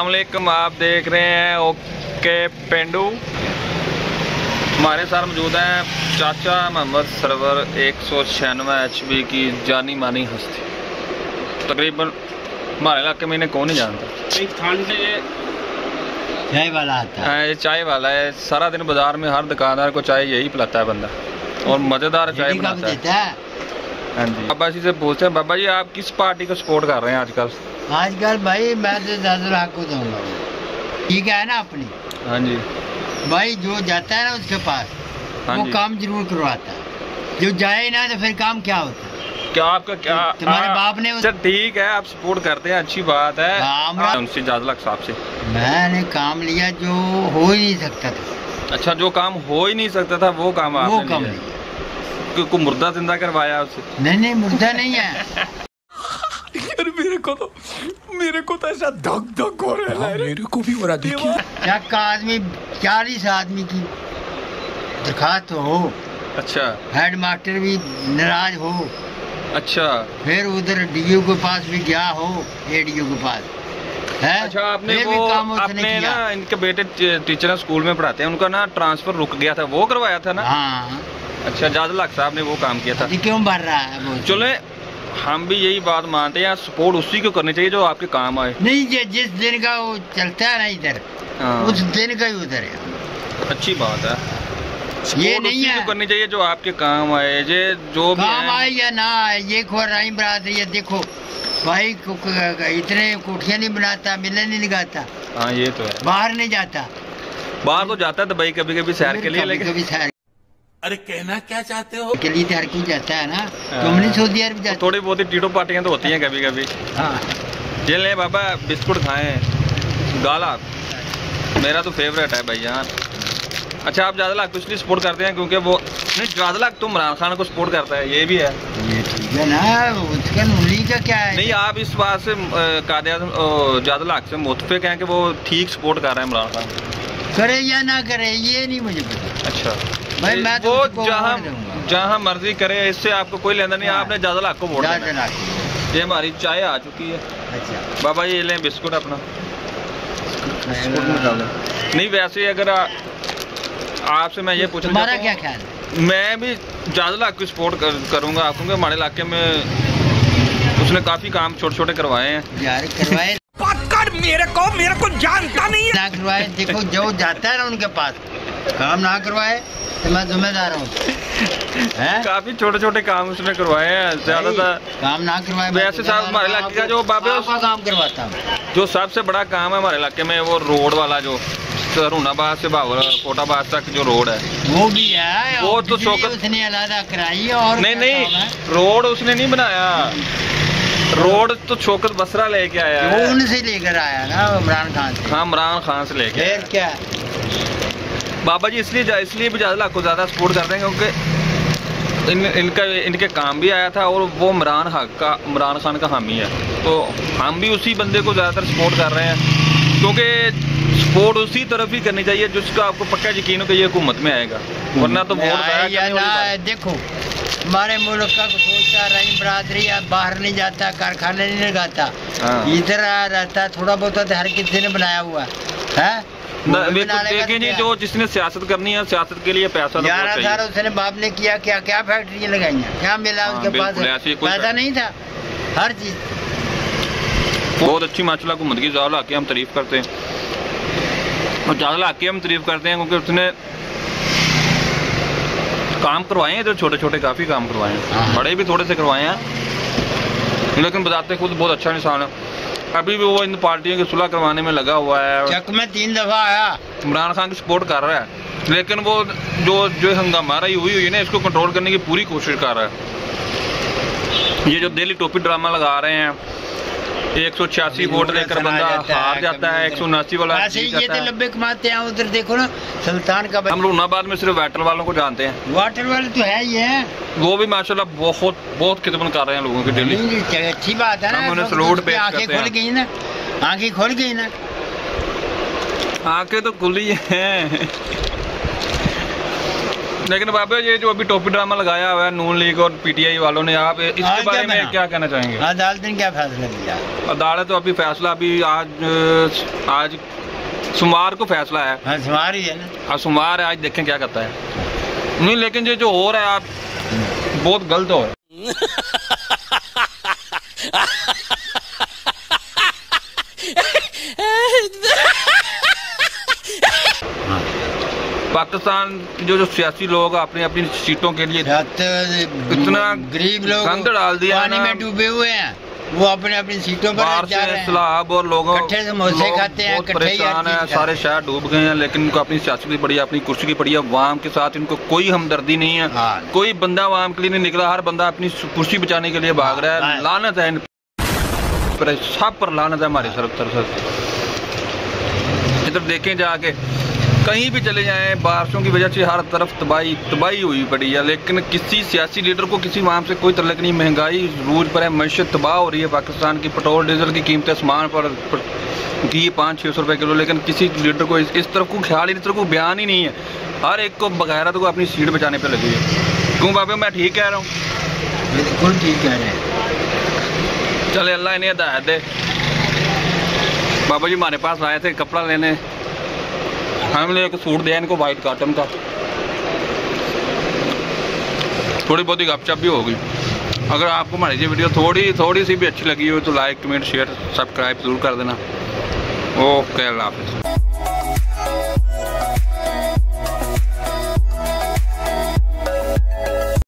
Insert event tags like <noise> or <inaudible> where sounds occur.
अलैक्म आप देख रहे हैं ओके पेंडू। हमारे साथ मौजूद हैं चाचा मोहम्मद सरवर एक सौ छियानवे एच की जानी मानी हस्ती। तकरीबन हमारे इलाके में इन्हें कौन नहीं जानता? ठंड चाय वाला आता। है हाँ, ये चाय वाला है। सारा दिन बाज़ार में हर दुकानदार को चाय यही पिलाता है बंदा। और मज़ेदार चाय बनाता है। है जी। बाबा जी से पूछते हैं बाबा जी आप किस पार्टी को सपोर्ट कर रहे हैं आजकल? आजकल भाई मैं तो दादर हक को दूँगा। ठीक है ना अपनी? हाँ जी। भाई जो जाता है ना उसके पास हाँ वो काम ज़रूर करवाता है। जो जाए ना तो फिर काम क्या होता है? क्या आपका क्या तुम्हारे हाँ, बाप ने अच्छा ठीक है आप सपोर्ट करते हैं अच्छी बात है। हाँ, उनसे जाजलक साहब से। मैंने काम लिया जो हो ही नहीं सकता था। अच्छा जो काम हो ही नहीं सकता था वो काम वो काम लिया। लिया को, मुर्दा ज़िंदा करवाया उससे नहीं नहीं मुर्दा नहीं है यार मेरे को तो मेरे को तो ऐसा धक धक हो रहा है मेरे को भी हो रहा देखिए चक का आदमी चालीस आदमी की दरखास्त हो अच्छा हेड मास्टर भी नाराज़ हो अच्छा फिर उधर डीओ के पास भी गया हो एडीओ के पास है अच्छा आपने वो आपने ना इनके बेटे टीचर स्कूल में पढ़ाते हैं उनका ना ट्रांसफ़र रुक गया था वो करवाया था ना हाँ अच्छा जाजलक साहब ने वो काम किया था। क्यों भर रहा है वो चले हम भी यही बात मानते हैं सपोर्ट उसी को करनी चाहिए जो आपके काम आए। नहीं ये जिस दिन का वो चलता है ना इधर हाँ, उस दिन का ही उधर है। अच्छी बात है। ये नहीं है। करनी चाहिए जो आपके काम आए ये जो काम है। आए या ना आए ये रही बरात ये देखो भाई इतने कोठियाँ नहीं बनाता मिले नहीं लगाता हाँ ये तो है। बाहर नहीं जाता। बाहर तो जाता है दुबई कभी कभी सैर के लिए लेकिन अरे कहना क्या चाहते हो? के लिए तो हर कोई जाता है ना। तुम नहीं सऊदी अरब जाते? थोड़ी बहुत ही टीटो पार्टियाँ तो होती हैं कभी कभी हाँ। ये ले बाबा बिस्कुट खाएँ गाला। मेरा तो फेवरेट है भैया अच्छा आप ज़्यादा लाख इसलिए सपोर्ट करते हैं क्योंकि वो नहीं ज़्यादा लाख तो इमरान खान को सपोर्ट करता है ये भी है। ये ठीक है ना उसका नूली का क्या है? नहीं आप इस बात से कादे ज़्यादा लाख से मुतफिक हैं कि वो ठीक सपोर्ट कर रहे हैं इमरान खान। करे या ना करे ये नहीं मुझे पता। अच्छा। भाई मैं तो वो जहाँ जहाँ मर्ज़ी करे इससे आपको कोई लेना नहीं हाँ। आपने ज़्यादा लाख को वोट जा है। ये हमारी चाय आ चुकी है। अच्छा। बाबा ये लें बिस्कुट अपना। नहीं वैसे अगर आपसे मैं ये पूछना तुम्हारा क्या ख्याल है? मैं भी ज़्यादा लाख को सपोर्ट कर, करूँगा आप क्योंकि हमारे इलाके में उसने काफ़ी काम छोटे छोटे करवाए हैं। यार करवाए मेरे को मेरे को जानता नहीं है। ना करवाए देखो जो जाता है ना उनके पास। काम ना करवाए तो मैं जिम्मेदार हूँ। काफ़ी छोटे छोटे काम उसने करवाए हैं ज़्यादातर काम ना करवाए वैसे साहब हमारे इलाके का जो बाबे काम करवाता हूँ। जो सबसे बड़ा काम है हमारे इलाके में वो रोड वाला जो सरूनाबाद से बावर कोटाबाद तक जो रोड है। वो भी है वो तो शौकत- उसने कराई है और नहीं नहीं रोड उसने नहीं बनाया। रोड तो शौकत बसरा लेके आया वो है। उनसे लेकर आया ना इमरान खान से। हाँ इमरान खान से लेके फिर क्या? बाबा जी इसलिए इसलिए भी ज़्यादा लाख को ज़्यादा सपोर्ट करते हैं क्योंकि इन इनका इनके काम भी आया था और वो इमरान हक का इमरान खान का हामी है। तो हम भी उसी बंदे को ज़्यादातर सपोर्ट कर रहे हैं क्योंकि सपोर्ट उसी तरफ़ ही करनी चाहिए जिसका आपको पक्का यकीन हो कि ये हुकूमत में आएगा। वरना तो वोट देखो हमारे मुल्क का कुछ सोचता रही बरादरी या बाहर नहीं जाता कारखाने नहीं लगाता। हाँ। इधर आ रहता थोड़ा बहुत तो हर किसी ने बनाया हुआ है? देखिए जी जो जिसने सियासत करनी है सियासत के लिए पैसा तो ग्यारह चाहिए। उसने बाप ने किया क्या क्या फैक्ट्रियाँ लगाई क्या मिला हाँ, उसके पास? पैसा नहीं था। हर चीज़। बहुत अच्छी हुकूमत की ज़्यादा लाके हम तारीफ़ करते हैं। और ज़्यादा लाके हम तारीफ़ करते हैं क्योंकि उसने काम करवाए हैं तो छोटे छोटे काफ़ी काम करवाए हैं। हाँ। बड़े भी थोड़े से करवाए हैं। लेकिन बताते खुद बहुत अच्छा इंसान है। अभी भी वो इन पार्टियों की सुलह करवाने में लगा हुआ है। चक में तीन दफ़ा आया। इमरान खान की सपोर्ट कर रहा है। लेकिन वो जो जो हंगामा रही हुई हुई है ना इसको कंट्रोल करने की पूरी कोशिश कर रहा है। ये जो डेली टोपी ड्रामा लगा रहे हैं एक सौ छियासी वोट देकर बंदा हार जाता है एक सौ उनासी वाला ही ये तो। लब्बे कमाते हैं उधर देखो ना सुल्तान का हम रोनाबाद में सिर्फ़ वैटल वालों को जानते हैं। वाटर वाले तो है ही है। वो भी माशाल्लाह बहुत बहुत खिदमत कर रहे हैं लोगों की डेली। अच्छी बात है ना उन्हें सलूट उसकी आँखें खुल गई ना आँखें खुल गई ना। आँखें तो खुली हैं। लेकिन बाबा ये जो अभी टोपी ड्रामा लगाया हुआ है नून लीग और पीटीआई वालों ने आप इसके हाँ, बारे में क्या कहना चाहेंगे? अदालत ने क्या फैसला दिया अदालत तो अभी फैसला अभी आज आज सोमवार को फैसला है। सोमवार ही है ना? आज सोमवार है आज देखें क्या करता है। नहीं लेकिन ये जो हो रहा है आप बहुत गलत हो रहा है। <laughs> जो जो सियासी लोग अपनी अपनी सीटों के लिए इतना गरीब लोग गंद डाल दिया पानी में डूबे हुए हैं। वो अपने अपनी सीटों पर जा रहे से हैं। सलाब और लोगों समोसे लोग खाते हैं, परेशान है सारे शहर डूब गए हैं लेकिन इनको अपनी सियासत भी पड़ी है अपनी कुर्सी की पड़ी है वाम के साथ इनको कोई हमदर्दी नहीं है। हाँ। कोई बंदा वाम के लिए नहीं निकला हर बंदा अपनी कुर्सी बचाने के लिए भाग रहा है। हाँ। लानत है इन पर सब पर लानत है हमारी सरफ तरफ़ इधर देखें जाके। कहीं भी चले जाएँ बारिशों की वजह से हर तरफ़ तबाही तबाही हुई पड़ी है लेकिन किसी सियासी लीडर को किसी वहाँ से कोई तल्लक नहीं महँगाई रूज पर है मैशत तबाह हो रही है। पाकिस्तान की पेट्रोल डीजल की कीमतें आसमान पर, पर घी पाँच छः सौ रुपये किलो लेकिन किसी लीडर को इस, इस तरफ़ को ख्याल ही इस तरफ़ को बयान ही नहीं है। हर एक को बगैरत को अपनी सीट बचाने पर लगी है। क्यों बाबे मैं ठीक कह रहा हूँ। बिल्कुल ठीक कह रहे हैं। चले अल्लाह इन्हें हदायत दे। बाबा जी हमारे पास आए थे कपड़ा लेने। हमने एक सूट दिया, इनको वाइट कॉटन का। थोड़ी बहुत ही गपचप भी होगी अगर आपको हमारी ये वीडियो थोड़ी थोड़ी सी भी अच्छी लगी हो तो लाइक कमेंट शेयर सब्सक्राइब ज़रूर कर देना। ओके, अल्लाह हाफिज़।